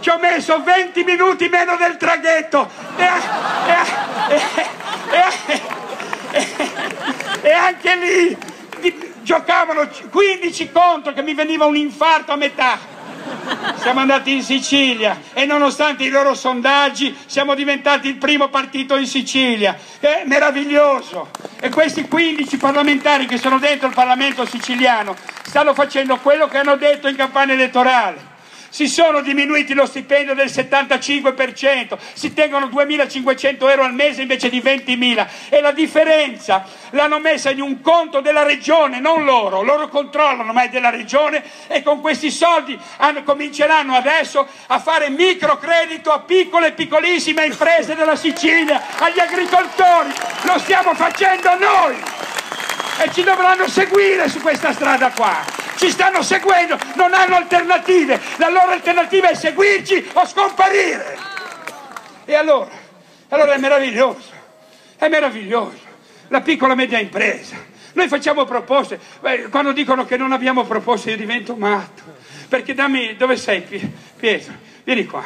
ci ho messo 20 minuti meno del traghetto e, e, e, e anche lì giocavano 15 contro che mi veniva un infarto a metà. Siamo andati in Sicilia e nonostante i loro sondaggi siamo diventati il primo partito in Sicilia. È meraviglioso. E questi 15 parlamentari che sono dentro il Parlamento siciliano stanno facendo quello che hanno detto in campagna elettorale si sono diminuiti lo stipendio del 75%, si tengono 2.500 euro al mese invece di 20.000 e la differenza l'hanno messa in un conto della regione, non loro, loro controllano ma è della regione e con questi soldi hanno, cominceranno adesso a fare microcredito a piccole e piccolissime imprese della Sicilia, agli agricoltori, lo stiamo facendo noi e ci dovranno seguire su questa strada qua ci stanno seguendo, non hanno alternative, la loro alternativa è seguirci o scomparire. E allora, allora è meraviglioso, è meraviglioso, la piccola e media impresa. Noi facciamo proposte, quando dicono che non abbiamo proposte io divento matto, perché dammi, dove sei Pietro? Vieni qua.